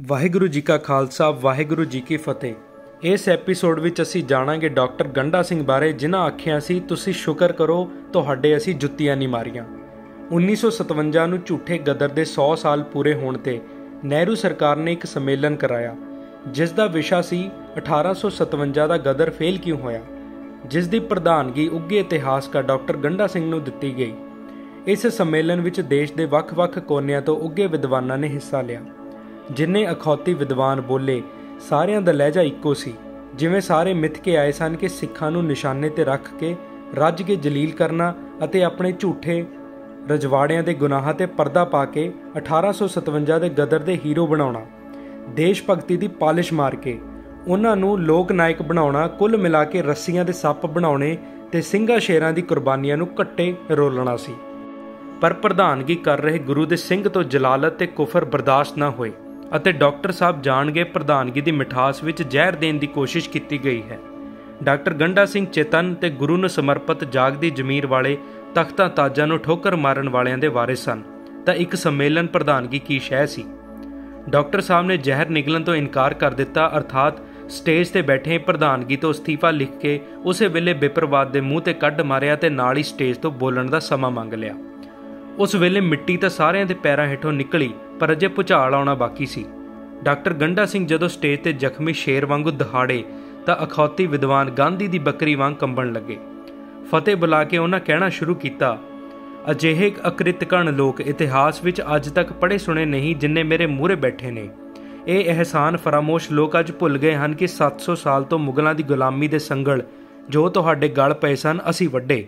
ਵਾਹਿਗੁਰੂ ਜੀ ਕਾ ਖਾਲਸਾ, ਵਾਹਿਗੁਰੂ ਜੀ ਕੀ ਫਤਿਹ। ਇਸ ਐਪੀਸੋਡ ਵਿੱਚ ਅਸੀਂ ਜਾਣਾਂਗੇ ਡਾਕਟਰ ਗੰਡਾ ਸਿੰਘ ਬਾਰੇ, ਜਿਨ੍ਹਾਂ ਆਖਿਆ ਸੀ, ਤੁਸੀਂ ਸ਼ੁਕਰ ਕਰੋ, ਤੁਹਾਡੇ ਅਸੀਂ ਜੁੱਤੀਆਂ ਨਹੀਂ ਮਾਰੀਆਂ। 1957 ਨੂੰ ਝੂਠੇ ਗਦਰ ਦੇ 100 ਸਾਲ ਪੂਰੇ ਹੋਣ ਤੇ ਨਹਿਰੂ ਸਰਕਾਰ ਨੇ ਇੱਕ ਸੰਮੇਲਨ ਕਰਾਇਆ, ਜਿਸ ਦਾ ਵਿਸ਼ਾ ਸੀ 1857 ਦਾ ਗਦਰ ਫੇਲ ਕਿਉਂ ਹੋਇਆ? ਜਿਸ ਦੀ ਪ੍ਰਧਾਨਗੀ ਉੱਗੇ ਇਤਿਹਾਸਕਾਰ ਡਾਕਟਰ ਗੰਡਾ ਸਿੰਘ ਨੂੰ ਦਿੱਤੀ ਗਈ। ਇਸ ਸੰਮੇਲਨ ਵਿੱਚ ਦੇਸ਼ ਦੇ ਵੱਖ-ਵੱਖ ਕੋਨਿਆਂ ਤੋਂ ਉੱਗੇ ਵਿਦਵਾਨਾਂ ਨੇ ਹਿੱਸਾ ਲਿਆ। ਜਿੰਨੇ ਅਖੌਤੀ ਵਿਦਵਾਨ ਬੋਲੇ, ਸਾਰਿਆਂ ਦਾ ਲਹਿਜਾ ਇੱਕੋ ਸੀ। ਜਿਵੇਂ ਸਾਰੇ ਮਿੱਥ ਕੇ ਆਏ ਸਨ ਕਿ ਸਿੱਖਾਂ ਨੂੰ ਨਿਸ਼ਾਨੇ ਤੇ ਰੱਖ ਕੇ ਰੱਜ ਕੇ ਜਲੀਲ ਕਰਨਾ ਅਤੇ ਆਪਣੇ ਝੂਠੇ ਰਜਵਾੜਿਆਂ ਦੇ ਗੁਨਾਹਾਂ ਤੇ ਪਰਦਾ ਪਾ ਕੇ 1857 ਦੇ ਗਦਰ ਦੇ ਹੀਰੋ ਬਣਾਉਣਾ, ਦੇਸ਼ ਭਗਤੀ ਦੀ ਪਾਲਿਸ਼ ਮਾਰ ਕੇ, ਉਹਨਾਂ ਨੂੰ ਲੋਕ ਨਾਇਕ ਬਣਾਉਣਾ, ਕੁੱਲ ਮਿਲਾ ਕੇ ਰੱਸੀਆਂ ਦੇ ਸੱਪ ਬਣਾਉਣੇ ਤੇ ਸਿੰਘਾਂ ਸ਼ੇਰਾਂ ਦੀ ਕੁਰਬਾਨੀਆਂ ਨੂੰ ਘੱਟੇ ਰੋਲਣਾ ਸੀ। ਪਰ ਪ੍ਰਧਾਨਗੀ ਕਰ ਰਹੇ ਗੁਰੂ ਦੇ ਸਿੰਘ ਤੋਂ ਜਲਾਲਤ ਤੇ ਕੁਫਰ ਬਰਦਾਸ਼ਤ ਨਾ ਹੋਏ। ਅਤੇ ਡਾਕਟਰ ਸਾਹਿਬ ਜਾਣਗੇ ਪ੍ਰਧਾਨਗੀ ਦੀ ਮਿਠਾਸ ਵਿੱਚ ਜ਼ਹਿਰ ਦੇਣ ਦੀ ਕੋਸ਼ਿਸ਼ ਕੀਤੀ ਗਈ ਹੈ। ਡਾਕਟਰ ਗੰਡਾ ਸਿੰਘ ਚੇਤਨ ਤੇ ਗੁਰੂ ਨੂੰ ਸਮਰਪਿਤ ਜਾਗਦੀ ਜ਼ਮੀਰ ਵਾਲੇ ਤਖਤਾਂ ਤਾਜਾਂ ਨੂੰ ਠੋਕਰ ਮਾਰਨ ਵਾਲਿਆਂ ਦੇ ਵਾਰਿਸ ਸਨ। ਤਾਂ ਇੱਕ ਸੰਮੇਲਨ ਪ੍ਰਧਾਨਗੀ ਕੀ ਸ਼ੈ ਸੀ। ਡਾਕਟਰ ਸਾਹਿਬ ਨੇ ਜ਼ਹਿਰ ਨਿਗਲਣ ਤੋਂ ਇਨਕਾਰ ਕਰ ਦਿੱਤਾ, ਅਰਥਾਤ ਸਟੇਜ ਤੇ ਬੈਠੇ ਪ੍ਰਧਾਨਗੀ ਤੋਂ ਅਸਤੀਫਾ ਲਿਖ ਕੇ ਉਸੇ ਵੇਲੇ ਬਿਪਰਵਾਦ ਦੇ ਮੂੰਹ ਤੇ ਕੱਢ ਮਾਰਿਆ ਤੇ ਨਾਲ ਹੀ ਸਟੇਜ ਤੋਂ ਬੋਲਣ ਦਾ ਸਮਾਂ ਮੰਗ ਲਿਆ। ਉਸ ਵੇਲੇ ਮਿੱਟੀ ਤਾਂ ਸਾਰਿਆਂ ਦੇ ਪੈਰਾਂ ਹੇਠੋਂ ਨਿਕਲੀ, ਪਰ ਅਜੇ ਪੁਚਾਲ ਆਉਣਾ ਬਾਕੀ ਸੀ। ਡਾਕਟਰ ਗੰਡਾ ਸਿੰਘ ਜਦੋਂ ਸਟੇਜ ਤੇ ਜ਼ਖਮੀ ਸ਼ੇਰ ਵਾਂਗੂ ਦਹਾੜੇ, ਤਾਂ ਅਖੌਤੀ ਵਿਦਵਾਨ ਗਾਂਧੀ ਦੀ ਬੱਕਰੀ ਵਾਂਗ ਕੰਬਣ ਲੱਗੇ। ਫਤਿਹ ਬੁਲਾ ਕੇ ਉਹਨਾਂ ਕਹਿਣਾ ਸ਼ੁਰੂ ਕੀਤਾ, ਅਜਿਹੇ ਅਕ੍ਰਿਤਕਣ ਲੋਕ ਇਤਿਹਾਸ ਵਿੱਚ ਅੱਜ ਤੱਕ ਪੜ੍ਹੇ ਸੁਣੇ ਨਹੀਂ ਜਿੰਨੇ ਮੇਰੇ ਮੂਹਰੇ ਬੈਠੇ ਨੇ। ਇਹ ਅਹਿਸਾਨ ਫਰਾਮੋਸ਼ ਲੋਕ ਅੱਜ ਭੁੱਲ ਗਏ ਹਨ ਕਿ 700 ਸਾਲ ਤੋਂ ਮੁਗਲਾਂ ਦੀ ਗੁਲਾਮੀ ਦੇ ਸੰਗਲ, ਜੋ ਤੁਹਾਡੇ ਗਲ ਪਏ ਸਨ, ਅਸੀਂ ਵੱਡੇ।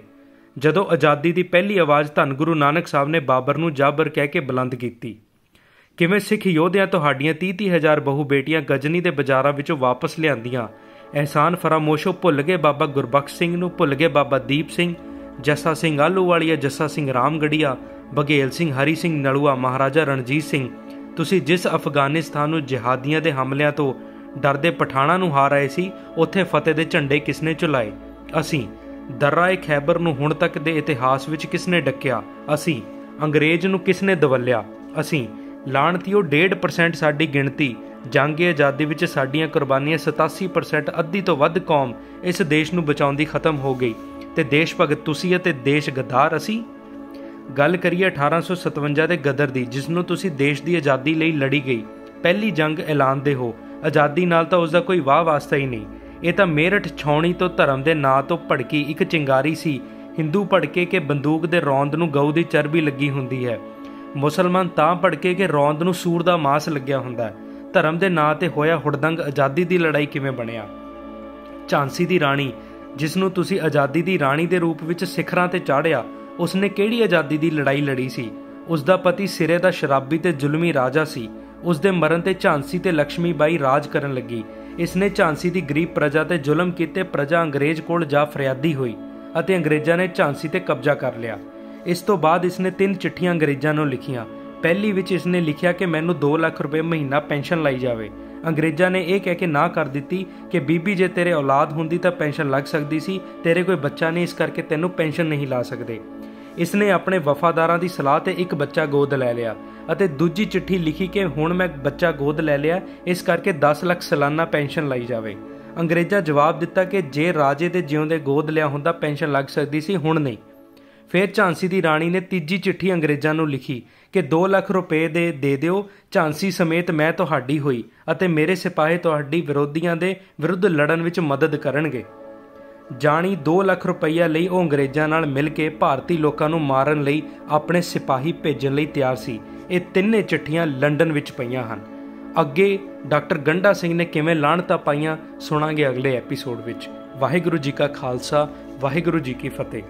ਜਦੋਂ ਆਜ਼ਾਦੀ ਦੀ ਪਹਿਲੀ ਆਵਾਜ਼ ਧੰਨ ਗੁਰੂ ਨਾਨਕ ਸਾਹਿਬ ਨੇ ਬਾਬਰ ਨੂੰ ਜਾਬਰ ਕਹਿ ਕੇ ਬੁਲੰਦ ਕੀਤੀ। ਕਿਵੇਂ ਸਿੱਖ ਯੋਧਿਆਂ ਤੁਹਾਡੀਆਂ 30-30 ਹਜ਼ਾਰ ਬਹੂ ਬੇਟੀਆਂ ਗਜਨੀ ਦੇ ਬਾਜ਼ਾਰਾਂ ਵਿੱਚੋਂ ਵਾਪਸ ਲਿਆਂਦੀਆਂ? ਅਹਿਸਾਨ ਫਰਾਮੋਸ਼ੋ ਭੁੱਲ ਗਏ ਬਾਬਾ ਗੁਰਬਖਸ਼ ਸਿੰਘ ਨੂੰ, ਭੁੱਲ ਗਏ ਬਾਬਾ ਦੀਪ ਸਿੰਘ, ਜੱਸਾ ਸਿੰਘ ਆਲੂਵਾਲੀਆ ਜੱਸਾ ਸਿੰਘ ਰਾਮਗੜੀਆ ਬਗੇਲ ਸਿੰਘ, ਹਰੀ ਸਿੰਘ ਨਲੂਆ, ਮਹਾਰਾਜਾ ਰਣਜੀਤ ਸਿੰਘ। ਤੁਸੀਂ ਜਿਸ ਅਫਗਾਨਿਸਤਾਨ ਨੂੰ ਜਿਹਾਦੀਆਂ ਦੇ ਹਮਲਿਆਂ ਤੋਂ ਡਰਦੇ ਪਠਾਣਾ ਨੂੰ ਹਾਰ ਆਏ ਸੀ, ਉੱਥੇ ਫਤਿਹ ਦੇ ਝੰਡੇ ਕਿਸਨੇ ਚੁਲਾਏ ਅਸੀਂ। ਦਰਾਏ ਖੈਬਰ ਨੂੰ ਹੁਣ ਤੱਕ ਦੇ ਇਤਿਹਾਸ ਵਿੱਚ ਕਿਸਨੇ ਡੱਕਿਆ? ਅਸੀਂ। ਅੰਗਰੇਜ਼ ਨੂੰ ਕਿਸਨੇ ਦਵਲਿਆ? ਅਸੀਂ। ਲਾਣਤੀਓ 1.5% ਸਾਡੀ ਗਿਣਤੀ, ਜੰਗੇ ਆਜ਼ਾਦੀ ਵਿੱਚ ਸਾਡੀਆਂ ਕੁਰਬਾਨੀਆਂ 87% ਅੱਧੀ ਤੋਂ ਵੱਧ ਕੌਮ ਇਸ ਦੇਸ਼ ਨੂੰ ਬਚਾਉਂਦੀ ਖਤਮ ਹੋ ਗਈ। ਤੇ ਦੇਸ਼ ਭਗਤ ਤੁਸੀਂ ਅਤੇ ਦੇਸ਼ ਗਦਾਰ ਅਸੀਂ? ਗੱਲ ਕਰੀਏ 1857 ਦੇ ਗਦਰ ਦੀ ਜਿਸ ਨੂੰ ਤੁਸੀਂ ਦੇਸ਼ ਦੀ ਆਜ਼ਾਦੀ ਲਈ ਲੜੀ ਗਈ। ਪਹਿਲੀ ਜੰਗ ਐਲਾਨਦੇ ਹੋ। ਆਜ਼ਾਦੀ ਨਾਲ ਤਾਂ ਉਸ ਦਾ ਕੋਈ ਵਾਹ ਵਾਸਤਾ ਹੀ ਨਹੀਂ। ਇਹ ਤਾਂ ਮੇਰਠ ਛੌਣੀ ਤੋਂ ਧਰਮ ਦੇ ਨਾਂ ਤੋਂ ਭੜਕੀ ਇੱਕ ਚਿੰਗਾਰੀ ਸੀ। ਹਿੰਦੂ ਭੜਕੇ ਕਿ ਬੰਦੂਕ ਦੇ ਰੌਂਦ ਨੂੰ ਗਊ ਦੀ ਚਰਬੀ ਲੱਗੀ ਹੁੰਦੀ ਹੈ। ਮੁਸਲਮਾਨ ਤਾਂ ਭੜਕੇ ਕਿ ਰੌਂਦ ਨੂੰ ਸੂਰ ਦਾ ਮਾਸ ਲੱਗਿਆ ਹੁੰਦਾ ਧਰਮ ਦੇ ਨਾਂ ਤੇ ਹੋਇਆ ਹੁੜਦੰਗ ਆਜ਼ਾਦੀ ਦੀ ਲੜਾਈ ਕਿਵੇਂ ਬਣਿਆ? ਝਾਂਸੀ ਦੀ ਰਾਣੀ, ਜਿਸ ਨੂੰ ਤੁਸੀਂ ਆਜ਼ਾਦੀ ਦੀ ਰਾਣੀ ਦੇ ਰੂਪ ਵਿੱਚ ਸਿਖਰਾਂ ਤੇ ਚਾੜਿਆ, ਉਸਨੇ ਕਿਹੜੀ ਆਜ਼ਾਦੀ ਦੀ ਲੜਾਈ ਲੜੀ ਸੀ? ਉਸ ਦਾ ਪਤੀ ਸਿਰੇ ਦਾ ਸ਼ਰਾਬੀ ਤੇ ਜ਼ੁਲਮੀ ਰਾਜਾ ਸੀ। ਉਸ ਦੇ ਮਰਨ ਤੇ ਝਾਂਸੀ ਤੇ ਲక్ష్ਮੀ ਬਾਈ ਰਾਜ ਕਰਨ ਲੱਗੀ। ਇਸ ਨੇ ਝਾਂਸੀ ਦੀ ਗਰੀਬ ਪ੍ਰਜਾ ਤੇ ਜ਼ੁਲਮ ਕੀਤੇ ਪ੍ਰਜਾ ਅੰਗਰੇਜ਼ ਕੋਲ ਜਾ ਫਰਿਆਦੀ ਹੋਈ ਅਤੇ ਅੰਗਰੇਜ਼ਾਂ ਨੇ ਝਾਂਸੀ ਤੇ ਕਬਜ਼ਾ ਕਰ ਲਿਆ। ਇਸ ਤੋਂ ਬਾਅਦ ਇਸ ਨੇ ਤਿੰਨ ਚਿੱਠੀਆਂ ਅੰਗਰੇਜ਼ਾਂ ਨੂੰ ਲਿਖੀਆਂ। ਪਹਿਲੀ ਵਿੱਚ ਇਸ ਨੇ ਲਿਖਿਆ ਕਿ ਮੈਨੂੰ 2 ਲੱਖ ਰੁਪਏ ਮਹੀਨਾ ਪੈਨਸ਼ਨ ਲਈ ਜਾਵੇ। ਅੰਗਰੇਜ਼ਾਂ ਨੇ ਇਹ ਕਹਿ ਕੇ ਨਾ ਕਰ ਦਿੱਤੀ ਕਿ, ਬੀਬੀ, ਜੇ ਤੇਰੇ ਔਲਾਦ ਹੁੰਦੀ ਤਾਂ ਪੈਨਸ਼ਨ ਲੱਗ ਸਕਦੀ ਸੀ, ਤੇਰੇ ਕੋਈ ਬੱਚਾ ਨਹੀਂ, ਇਸ ਕਰਕੇ ਤੈਨੂੰ ਪੈਨਸ਼ਨ ਨਹੀਂ ਲਾ ਸਕਦੇ। ਇਸ ਨੇ ਆਪਣੇ ਵਫਾਦਾਰਾਂ ਦੀ ਸਲਾਹ ਤੇ ਇੱਕ ਬੱਚਾ ਗੋਦ ਲੈ ਲਿਆ ਅਤੇ ਦੂਜੀ ਚਿੱਠੀ ਲਿਖੀ ਕਿ ਹੁਣ ਮੈਂ ਬੱਚਾ ਗੋਦ ਲੈ ਲਿਆ, ਇਸ ਕਰਕੇ 10 ਲੱਖ ਸਾਲਾਨਾ ਪੈਨਸ਼ਨ ਲਈ ਜਾਵੇ। ਅੰਗਰੇਜ਼ਾਂ ਜਵਾਬ ਦਿੱਤਾ ਕਿ ਜੇ ਰਾਜੇ ਦੇ ਜਿਉਂਦੇ ਗੋਦ ਲਿਆ ਹੁੰਦਾ, ਪੈਨਸ਼ਨ ਲੱਗ ਸਕਦੀ ਸੀ, ਹੁਣ ਨਹੀਂ। ਫਿਰ ਝਾਂਸੀ ਦੀ ਰਾਣੀ ਨੇ ਤੀਜੀ ਚਿੱਠੀ ਅੰਗਰੇਜ਼ਾਂ ਨੂੰ ਲਿਖੀ ਕਿ 2 ਲੱਖ ਰੁਪਏ ਦੇ ਦੇ ਦਿਓ, ਝਾਂਸੀ ਸਮੇਤ ਮੈਂ ਤੁਹਾਡੀ ਹੋਈ ਅਤੇ ਮੇਰੇ ਸਿਪਾਹੀ ਤੁਹਾਡੀ ਵਿਰੋਧੀਆਂ ਦੇ ਵਿਰੁੱਧ ਲੜਨ ਵਿੱਚ ਮਦਦ ਕਰਨਗੇ। ਜਾਣੀ 2 ਲੱਖ ਰੁਪਈਆ ਲਈ ਉਹ ਅੰਗਰੇਜ਼ਾਂ ਨਾਲ ਮਿਲ ਕੇ ਭਾਰਤੀ ਲੋਕਾਂ ਨੂੰ ਮਾਰਨ ਲਈ ਆਪਣੇ ਸਿਪਾਹੀ ਭੇਜਣ ਲਈ ਤਿਆਰ ਸੀ। ਇਹ ਤਿੰਨੇ ਚਿੱਠੀਆਂ ਲੰਡਨ ਵਿੱਚ ਪਈਆਂ ਹਨ। ਅੱਗੇ ਡਾਕਟਰ ਗੰਡਾ ਸਿੰਘ ਨੇ ਕਿਵੇਂ ਲਾਣਤਾ ਪਾਈਆਂ, ਸੁਣਾਂਗੇ ਅਗਲੇ ਐਪੀਸੋਡ ਵਿੱਚ। ਵਾਹਿਗੁਰੂ ਜੀ ਕਾ ਖਾਲਸਾ, ਵਾਹਿਗੁਰੂ ਜੀ ਕੀ ਫਤਿਹ।